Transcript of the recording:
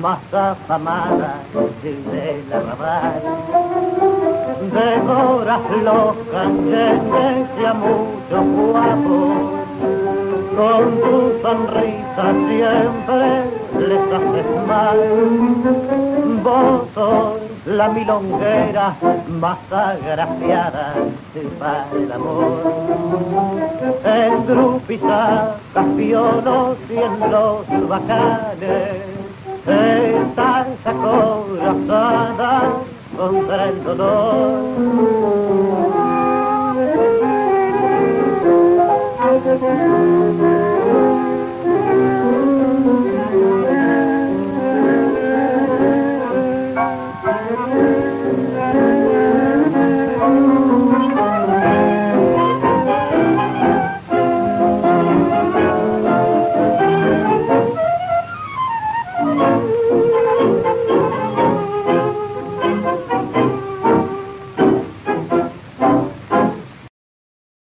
Más afamada de la rabal. Devoras los canchetes y a muchos guapos, con tu sonrisa siempre les haces mal. Vos sos la milonguera más agraciada para el amor. En grupizas, campeonos y en los bacanes esta corazada contra el dolor